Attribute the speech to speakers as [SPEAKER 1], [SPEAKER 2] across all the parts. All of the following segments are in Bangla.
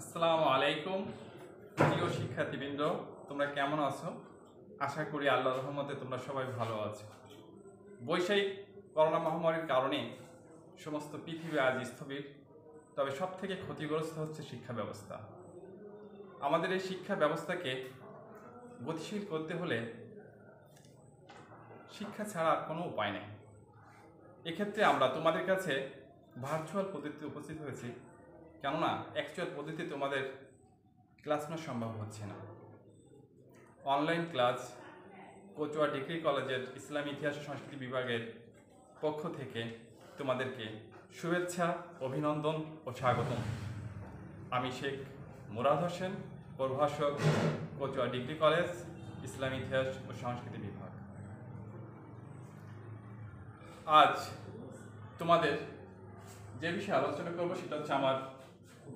[SPEAKER 1] আসসালামু আলাইকুম। প্রিয় শিক্ষার্থীবৃন্দ, তোমরা কেমন আছো? আশা করি আল্লাহ রহমতে তোমরা সবাই ভালো আছো। বৈষয়িক করোনা মহামারীর কারণে সমস্ত পৃথিবী আজ স্থবির, তবে সব থেকে ক্ষতিগ্রস্ত হচ্ছে শিক্ষা ব্যবস্থা। আমাদের এই শিক্ষা ব্যবস্থাকে গতিশীল করতে হলে শিক্ষা ছাড়া আর কোনো উপায় নেই। এক্ষেত্রে আমরা তোমাদের কাছে ভার্চুয়াল পদ্ধতিতে উপস্থিত হয়েছি। কেননা অ্যাকচুয়াল পদ্ধতি তোমাদের ক্লাস নেওয়া সম্ভব হচ্ছে না। অনলাইন ক্লাস কচুয়া ডিগ্রি কলেজের ইসলাম, ইতিহাস সংস্কৃতি বিভাগের পক্ষ থেকে তোমাদেরকে শুভেচ্ছা, অভিনন্দন ও স্বাগতম। আমি শেখ মুরাদ হোসেন, প্রভাষক কচুয়া ডিগ্রি কলেজ ইসলাম, ইতিহাস ও সংস্কৃতি বিভাগ। আজ তোমাদের যে বিষয়ে আলোচনা করব সেটা হচ্ছে আমার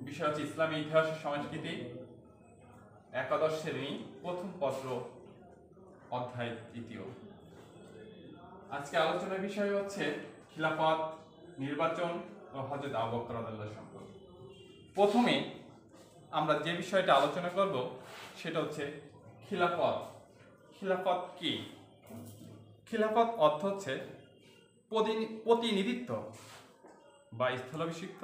[SPEAKER 1] বিষয় হচ্ছে ইসলামী ইতিহাস সংস্কৃতি একাদশ শ্রেণি, প্রথম পত্র, অধ্যায় তৃতীয় আজকে আলোচনার বিষয় হচ্ছে খিলাফত, নির্বাচন ও হজরত আবু বকর সম্পর্কে। প্রথমে আমরা যে বিষয়টা আলোচনা করব, সেটা হচ্ছে খিলাফত। খিলাফত কি? খিলাফত অর্থ হচ্ছে প্রতিনিধিত্ব বা স্থলাভিষিক্ত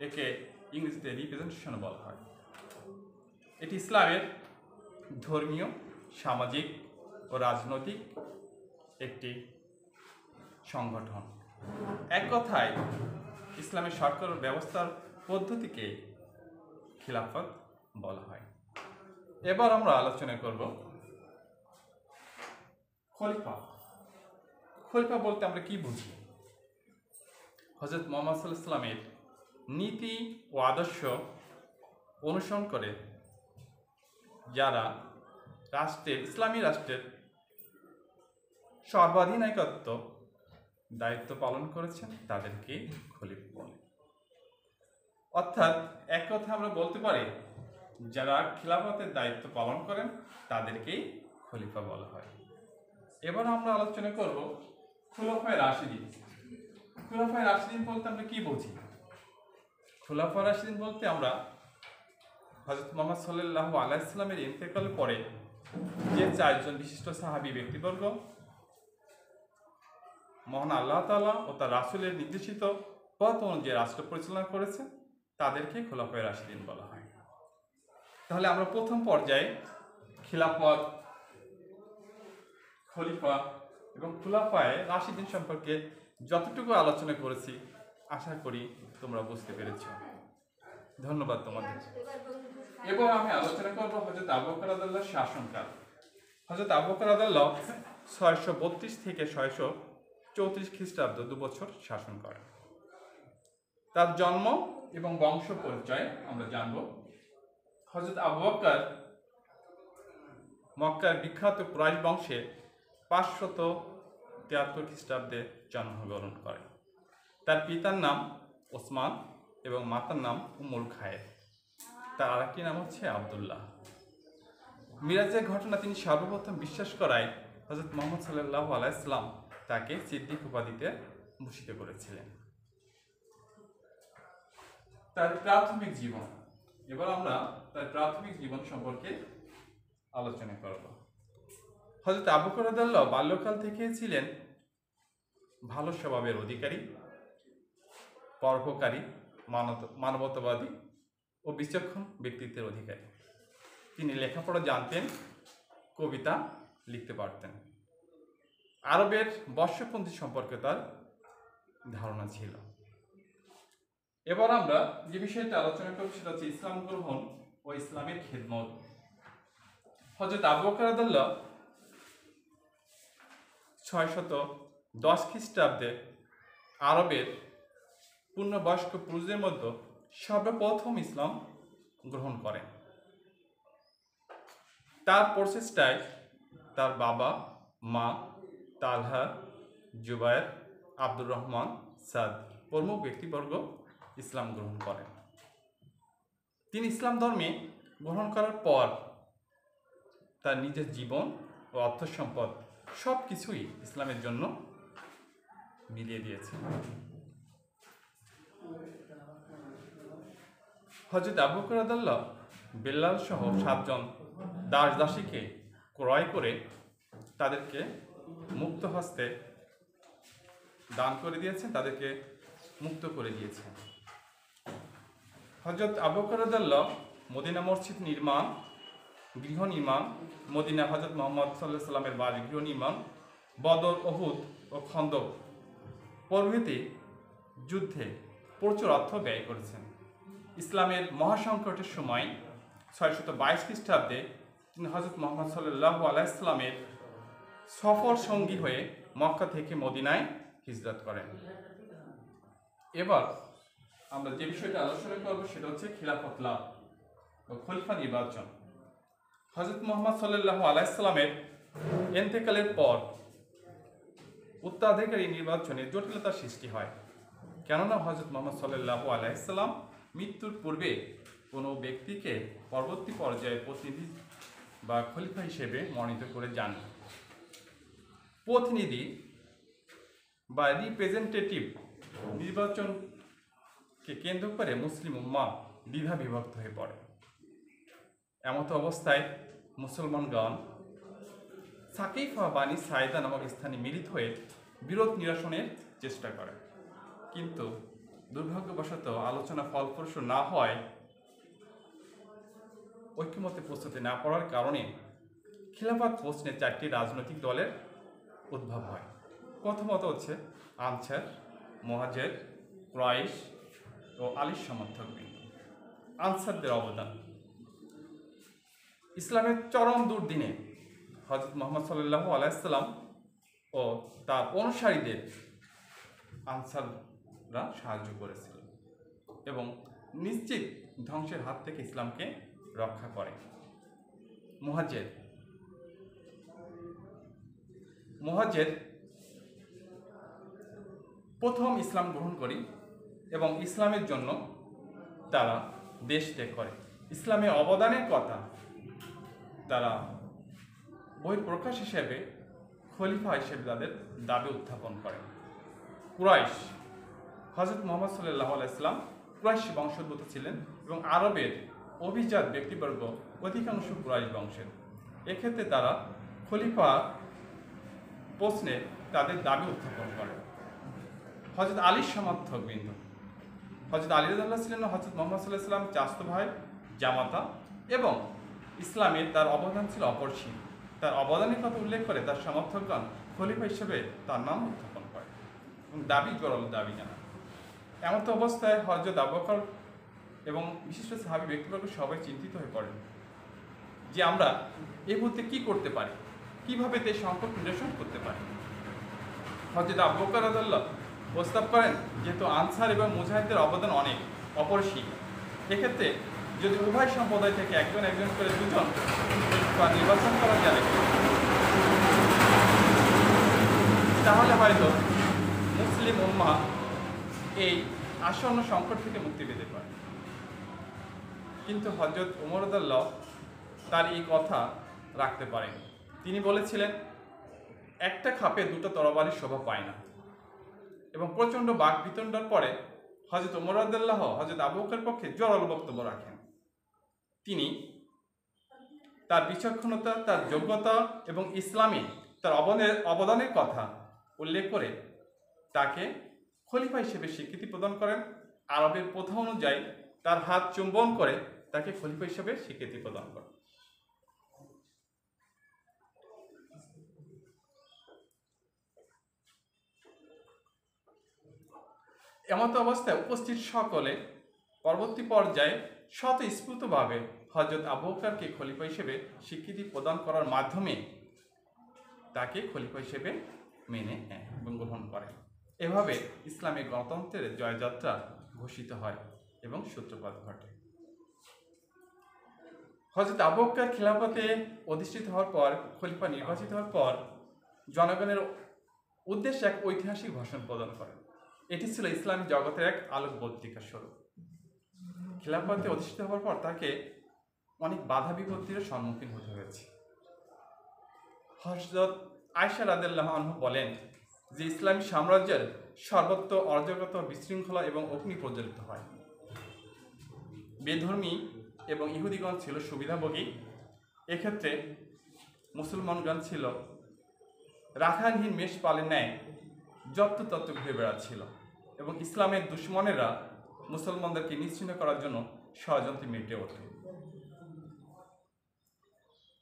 [SPEAKER 1] একে ইংরেজিতে রিপ্রেজেন্টেশন বলা হয়। এটি ইসলামের ধর্মীয়, সামাজিক ও রাজনৈতিক একটি সংগঠন। এক কথায়, ইসলামের সরকার ব্যবস্থার পদ্ধতিকে খিলাফত বলা হয়। এবার আমরা আলোচনা করব খলিফা। খলিফা বলতে আমরা কি বুঝি? হজরত মোহাম্মদ সাল্লাহ ইসলামের নীতি ও আদর্শ অনুসরণ করে, যারা রাষ্ট্রের, ইসলামী রাষ্ট্রের সর্বাধিনায়কত্ব দায়িত্ব পালন করেছেন, তাদেরকে খলিফ বলে। অর্থাৎ এক কথা আমরা বলতে পারি, যারা খিলাফতের দায়িত্ব পালন করেন, তাদেরকেই খলিফা বলা হয়। এবার আমরা আলোচনা করব খুলফায় রাশিদিন। খুলাফায় রাশিদিন বলতে আমরা কি বুঝি? খুলাফা রাশিদিন বলতে আমরা হজরত মোহাম্মদ সাল্লাহ আলাইসলামের ইন্তেকালের পরে যে চারজন বিশিষ্ট সাহাবী ব্যক্তিবর্গ, মহান আল্লাহ তাআলা ও তার রাসুলের নির্দেশিত পথ অনুযায়ী রাষ্ট্র পরিচালনা করেছে, তাদেরকে খোলাফায় রাশিদিন বলা হয়। তাহলে আমরা প্রথম পর্যায়ে খিলাফত, খলিফা এবং খুলাফায় রাশিদিন সম্পর্কে যতটুকু আলোচনা করেছি আশা করি তোমরা বুঝতে পেরেছ। ধন্যবাদ তোমাদের। এবার আমি আলোচনা করব হজরত আবু বকর রাদিয়াল্লাহু শাসনকাল। হজরত আবু বকর রাদিয়াল্লাহু ছয়শো বত্রিশ থেকে ছয়শো চৌত্রিশ খ্রিস্টাব্দ দু বছর শাসন করেন। তার জন্ম এবং বংশ পরিচয় আমরা জানব। হজরত আবু মক্কার বিখ্যাত কুরাইশ বংশে পাঁচশত তিয়াত্তর খ্রিস্টাব্দে জন্মগ্রহণ করেন। তার পিতার নাম ওসমান এবং মাতার নাম উমুল খায়ের তার আরেকটি নাম হচ্ছে আবদুল্লাহ। মিরাজের ঘটনা তিনি সর্বপ্রথম বিশ্বাস করায় হজরত মোহাম্মদ সাল্লাহ আলাইসলাম তাকে সিদ্দিক উপাধিতে ভূষিত করেছিলেন। তার প্রাথমিক জীবন, এবার আমরা তার প্রাথমিক জীবন সম্পর্কে আলোচনা করব। হজরত আবু করদাল্লাহ বাল্যকাল থেকে ছিলেন ভালো স্বভাবের অধিকারী। পরোপকারী মানবতাবাদী ও বিচক্ষণ ব্যক্তিত্বের অধিকারী। তিনি লেখাপড়া জানতেন, কবিতা লিখতে পারতেন। আরবের বর্ষপন্থী সম্পর্কে তার ধারণা ছিল। এবার আমরা যে বিষয়টা আলোচনা করব সেটা হচ্ছে ইসলাম গ্রহণ ও ইসলামের খেদমত। হজরত আবু বকর রাদিয়াল্লাহু ছয়শত দশ খ্রিস্টাব্দে আরবের পূর্ণবয়স্ক পুরুষদের মধ্যে সর্বপ্রথম ইসলাম গ্রহণ করেন তার প্রসেসটায় তার বাবা, মা, তালহা, জুবায়ের, আব্দুর রহমান, সাদ প্রমুখ ব্যক্তিবর্গ ইসলাম গ্রহণ করেন। তিনি ইসলাম ধর্মে গ্রহণ করার পর তার নিজের জীবন ও অর্থ সম্পদ সব কিছুই ইসলামের জন্য মিলিয়ে দিয়েছেন। হজরত আবু করাদাল্লাহ বেল্লাল সহ সাতজন দাস দাসীকে ক্রয় করে তাদেরকে মুক্ত হস্তে দান করে দিয়েছেন, তাদেরকে মুক্ত করে দিয়েছেন। হজরত আবু করাদাল্লাহ মদিনা মসজিদ নির্মাণ, গৃহ নির্মাণ, মদিনা হজরত মোহাম্মদ সাল্লাহ সাল্লামের বাড়ি গৃহ নির্মাণ, বদর অহুদ ও খন্দক প্রভৃতি যুদ্ধে প্রচুর অর্থ ব্যয় করেছেন। ইসলামের মহাসংকটের সময় ছয়শত বাইশ খ্রিস্টাব্দে তিনি হজরত মোহাম্মদ সাল্লাহ আলাইসলামের সফর সঙ্গী হয়ে মক্কা থেকে মদিনায় হিজরত করেন। এবার আমরা যে বিষয়টা আলোচনা করব সেটা হচ্ছে খিলাফত লাভ ও খলিফা নির্বাচন। হজরত মোহাম্মদ সাল্লাহ আলাইসাল্লামের এন্তেকালের পর উত্তরাধিকারী নির্বাচনে জটিলতার সৃষ্টি হয়। কেননা হজরত মোহাম্মদ সাল্লাহ আলাইসাল্লাম মৃত্যুর পূর্বে কোনো ব্যক্তিকে পরবর্তী পর্যায়ে প্রতিনিধি বা খলিফা হিসেবে মনোনীত করে যান প্রতিনিধি বা রিপ্রেজেন্টেটিভ নির্বাচনকে কেন্দ্র করে মুসলিম উম্মা বিভা বিভক্ত হয়ে পড়ে। এমতো অবস্থায় মুসলমানগণ সাকিফা বানি সায়দা নামক স্থানে মিলিত হয়ে বিরোধ নিরসনের চেষ্টা করে। কিন্তু দুর্ভাগ্যবশত আলোচনা ফলপ্রসূ না হয়, ঐক্যমতে প্রস্তুতি না পড়ার কারণে খিলাফত প্রশ্নে চারটি রাজনৈতিক দলের উদ্ভব হয়। প্রথমত হচ্ছে আনসার, মহাজের, ক্রাইশ ও আলীর সমর্থকবৃন্দ। আনসারদের অবদান। ইসলামের চরম দুর্দিনে হজরত মোহাম্মদ সাল্লাহ আলাইসাল্লাম ও তার অনুসারীদের আনসাররা সাহায্য করেছিল এবং নিশ্চিত ধ্বংসের হাত থেকে ইসলামকে রক্ষা করে। মুহাজের মুহাজের প্রথম ইসলাম গ্রহণ করি এবং ইসলামের জন্য তারা দেশ ত্যাগ করে। ইসলামের অবদানের কথা তারা বই প্রকাশ হিসেবে খলিফা হিসেবে তাদের দাবি উত্থাপন করেন কুরাইশ। হজরত মোহাম্মদ সাল্লাহ ইসলাম কুরাইশ বংশোদ্ভূত ছিলেন এবং আরবের অভিজাত ব্যক্তিবর্গ অধিকাংশ কুরাইশ বংশের। এক্ষেত্রে তারা খলিফা প্রশ্নে তাদের দাবি উত্থাপন করেন হজরত আলীর সমর্থক বিন্দু হজরত আলী রাজাল্লাহ ছিলেন হজরত মোহাম্মদ সাল্লাহ ইসলাম চাস্ত ভাই, জামাতা এবং ইসলামে তার অবদান ছিল অপরসীম। তার অবদানের কথা উল্লেখ করে তার সমর্থকগণ খলিফা হিসেবে তার নাম উত্থাপন করে এবং দাবি জোরাল দাবি জানান এমন তো অবস্থায় হজরত আবকর এবং বিশিষ্ট সাহাবি ব্যক্তিবর্গ সবাই চিন্তিত হয়ে পড়েন যে আমরা এই মুহূর্তে কী করতে পারি? কীভাবে তে সংকট নিরসন করতে পারি? হজরত আবকর আদাল্লাহ প্রস্তাব করেন, যেহেতু আনসার এবং মুজাহিদদের অবদান অনেক, অপরিসীম। এক্ষেত্রে যদি উভয় সম্প্রদায় থেকে একজন একজন করে দুজন বা নির্বাচন করা যায় তাহলে হয়তো মুসলিম উম্মা এই আসন্ন সংকট থেকে মুক্তি পেতে পারে। কিন্তু হজরত উমরদুল্লাহ তার এই কথা রাখতে পারেন। তিনি বলেছিলেন, একটা খাপে দুটো তরবারির শোভা পায় না। এবং প্রচণ্ড বাঘ বিতণ্ডার পরে হজরত উমরদুল্লাহ হজরত আবুকের পক্ষে জোরালো বক্তব্য রাখেন। তিনি তার বিচক্ষণতা, তার যোগ্যতা এবং ইসলামী তার অবদানের অবদানের কথা উল্লেখ করে তাকে খলিফা হিসেবে স্বীকৃতি প্রদান করেন। আরবের প্রথা অনুযায়ী তার হাত চুম্বন করে তাকে খলিফা হিসেবে স্বীকৃতি প্রদান করেন। এমত অবস্থায় উপস্থিত সকলে পরবর্তী পর্যায়ে স্বতঃস্ফূর্তভাবে হজরত আবহকারকে খলিফা হিসেবে স্বীকৃতি প্রদান করার মাধ্যমে তাকে খলিফা হিসেবে মেনে নেয় এবং গ্রহণ করে এভাবে ইসলামের গণতন্ত্রের জয়যাত্রা ঘোষিত হয় এবং সূত্রপাত ঘটে। হজরত আবহকার খিলাফতে অধিষ্ঠিত হওয়ার পর, খলিফা নির্বাচিত হওয়ার পর জনগণের উদ্দেশ্যে এক ঐতিহাসিক ভাষণ প্রদান করেন। এটি ছিল ইসলামী জগতের এক আলোক পত্রিকা স্বরূপ। খিলাফতে অধিষ্ঠিত হওয়ার পর তাকে অনেক বাধা বিপত্তির সম্মুখীন হতে হয়েছে। হজরত আয়সা রাদেল্লাহ বলেন যে ইসলামী সাম্রাজ্যের সর্বত্র অর্জগত বিশৃঙ্খলা এবং অগ্নি প্রজ্বলিত হয়। বেধর্মী এবং ইহুদিগণ ছিল সুবিধাভোগী। এক্ষেত্রে মুসলমানগণ ছিল রাখালহীন মেষ পালের ন্যায় যত্র তত্ত্ব ঘুরে বেড়াচ্ছিল এবং ইসলামের দুশ্মনেরা মুসলমানদেরকে নিশ্চিন্ন করার জন্য ষড়যন্ত্রে মেটে ওঠে।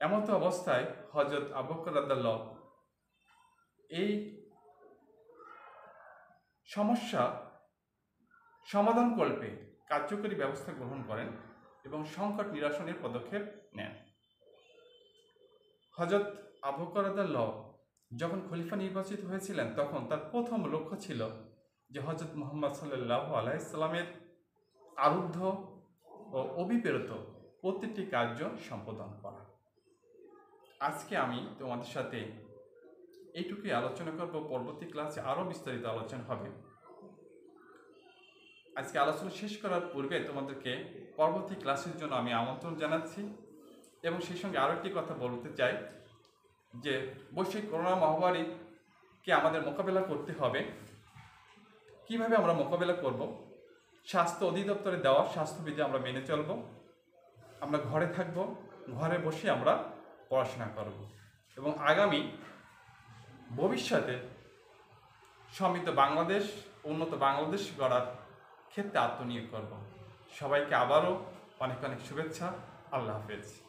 [SPEAKER 1] এমতো অবস্থায় হজরত আবকর এই সমস্যা সমাধান কল্পে কার্যকরী ব্যবস্থা গ্রহণ করেন এবং সংকট নিরসনের পদক্ষেপ নেন। হজরত আবকর আদাল্লাহ যখন খলিফা নির্বাচিত হয়েছিলেন, তখন তার প্রথম লক্ষ্য ছিল যে হজরত মোহাম্মদ সাল্লাহ আলাইসাল্লামের আরুদ্ধ ও অভিপ্রেরিত প্রত্যেকটি কার্য সম্পাদন করা। আজকে আমি তোমাদের সাথে এইটুকুই আলোচনা করব, পরবর্তী ক্লাসে আরও বিস্তারিত আলোচনা হবে। আজকে আলোচনা শেষ করার পূর্বে তোমাদেরকে পরবর্তী ক্লাসের জন্য আমি আমন্ত্রণ জানাচ্ছি এবং সেই সঙ্গে আরও একটি কথা বলতে চাই, যে বৈশ্বিক করোনা মহামারীকে আমাদের মোকাবেলা করতে হবে। কীভাবে আমরা মোকাবেলা করব? স্বাস্থ্য অধিদপ্তরে দেওয়া স্বাস্থ্যবিধি আমরা মেনে চলব। আমরা ঘরে থাকব, ঘরে বসে আমরা পড়াশোনা করব। এবং আগামী ভবিষ্যতে সমৃদ্ধ বাংলাদেশ, উন্নত বাংলাদেশ গড়ার ক্ষেত্রে আত্মনিয়োগ করব। সবাইকে আবারও অনেক অনেক শুভেচ্ছা। আল্লাহ হাফেজ।